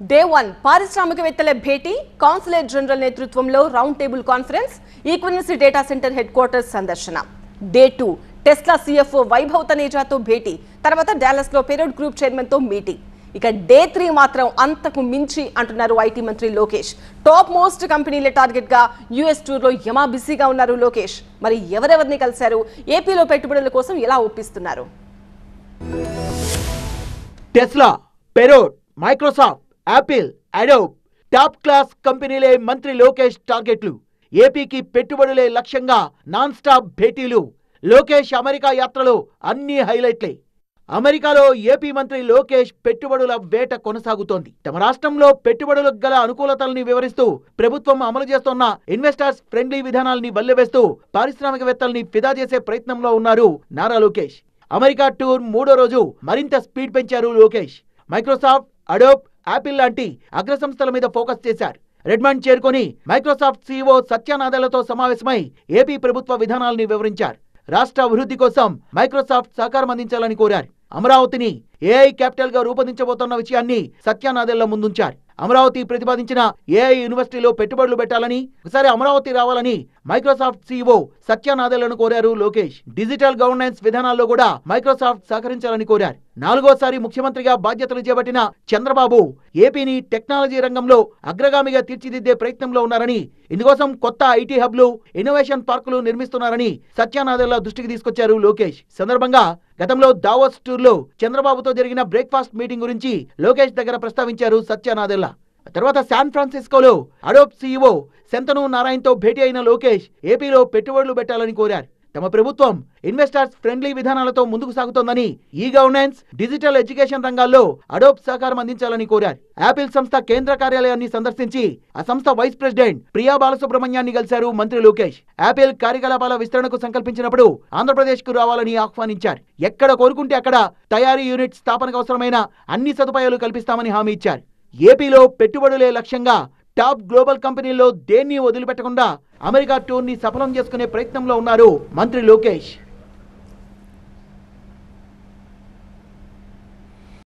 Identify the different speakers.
Speaker 1: Day one పారిశ్రామికవేత్తల భేటీ consulate general నేతృత్వంలో round table conference Equinix data centre headquarters సందర్శన. Day two Tesla CFO Vaibhav తనేజాతో భేటీ తర్వాత డాలస్లో పెరోడ్ గ్రూప్ చైర్మన్తో మీటింగ్. ఇక డే త్రీ మాత్రం అంతకు మించి అంటున్నారు ఐటీ మంత్రి లోకేష్. టాప్ మోస్ట్ కంపెనీల టార్గెట్గా యుఎస్ టూర్లో యమా బిజీగా ఉన్నారు లోకేష్. మరి ఎవరెవరిని కలిశారు ఏపీలో పెట్టుబడుల కోసం ఎలా ఒప్పిస్తున్నారు?
Speaker 2: Tesla పెరోడ్ Microsoft. Apple Adobe top class కంపెనీలే మంత్రి లోకేష్ టార్గెట్లు. ఏపీకి పెట్టుబడులే లక్ష్యంగా నాన్ స్టాప్ భేటీలు. లోకేష్ అమెరికా యాత్రలో అన్ని హైలైట్లే. అమెరికాలో ఏపీ మంత్రి లోకేష్ పెట్టుబడుల వేట కొనసాగుతోంది. తమ రాష్ట్రంలో పెట్టుబడులకు గల అనుకూలతల్ని వివరిస్తూ ప్రభుత్వం అమలు చేస్తున్న ఇన్వెస్టర్స్ ఫ్రెండ్లీ విధానాల్ని వల్లెవేస్తూ పారిశ్రామికవేత్తల్ని ఫిదా చేసే ప్రయత్నంలో ఉన్నారు నారా లోకేష్. అమెరికా టూర్ మూడో రోజు మరింత స్పీడ్ పెంచారు లోకేష్. మైక్రోసాఫ్ట్ అడోబ్ యాపిల్ లాంటి అగ్ర సంస్థల మీద ఫోకస్ చేశారు. రెడ్మండ్ చేరుకొని మైక్రోసాఫ్ట్ సీఈఓ సత్యానాదలతో సమావేశమై ఏపీ ప్రభుత్వ విధానాల్ని వివరించారు. రాష్ట్ర అభివృద్ధి కోసం మైక్రోసాఫ్ట్ సహకారం అందించాలని కోరారు. అమరావతిని ఏఐ క్యాపిటల్గా రూపొందించబోతున్న విషయాన్ని సత్యానాదెళ్ళ ముందుంచారు. అమరావతి ప్రతిపాదించిన ఏఐ యూనివర్సిటీలో పెట్టుబడులు పెట్టాలని ఒకసారి అమరావతి రావాలని మైక్రోసాఫ్ట్ సీఈఓ సత్యానాదెళ్ళను కోరారు లోకేష్. డిజిటల్ గవర్నెన్స్ విధానాల్లో కూడా మైక్రోసాఫ్ట్ సహకరించాలని కోరారు. నాలుగోసారి ముఖ్యమంత్రిగా బాధ్యతలు చేపట్టిన చంద్రబాబు ఏపీని టెక్నాలజీ రంగంలో అగ్రగామిగా తీర్చిదిద్దే ప్రయత్నంలో ఉన్నారని ఇందుకోసం కొత్త ఐటీ హబ్లు ఇన్నోవేషన్ పార్కులు నిర్మిస్తున్నారని సత్యానాదెల్లా దృష్టికి తీసుకొచ్చారు లోకేష్. సందర్భంగా గతంలో దావోస్ టూర్లో చంద్రబాబుతో జరిగిన బ్రేక్ఫాస్ట్ మీటింగ్ గురించి లోకేష్ దగ్గర ప్రస్తావించారు సత్యానాదెల్లా తర్వాత శాన్ ఫ్రాన్సిస్కోలో అడోబ్ సీఈఓ శంతను నారాయణతో భేటీ అయిన లోకేష్ ఏపీలో పెట్టుబడులు పెట్టాలని కోరారు. తమ ప్రభుత్వం ఇన్వెస్టర్స్ ఫ్రెండ్లీ విధానాలతో ముందుకు సాగుతోందని ఈ గవర్నెన్స్ డిజిటల్ ఎడ్యుకేషన్ రంగాల్లో అడోప్ సహకారం అందించాలని కోరారు. యాపిల్ సంస్థ కేంద్ర కార్యాలయాన్ని సందర్శించి ఆ సంస్థ వైస్ ప్రెసిడెంట్ ప్రియా బాలసుబ్రహ్మణ్యాన్ని కలిశారు మంత్రి లోకేష్. యాపిల్ కార్యకలాపాల విస్తరణకు సంకల్పించినప్పుడు ఆంధ్రప్రదేశ్కు రావాలని ఆహ్వానించారు. ఎక్కడ కోరుకుంటే అక్కడ తయారీ యూనిట్ స్థాపనకు అవసరమైన అన్ని సదుపాయాలు కల్పిస్తామని హామీ ఇచ్చారు. ఏపీలో పెట్టుబడులే లక్ష్యంగా టాప్ గ్లోబల్ కంపెనీల్లో దేన్ని వదిలిపెట్టకుండా అమెరికా టూర్ని సఫలం చేసుకునే ప్రయత్నంలో ఉన్నారు మంత్రి లోకేష్.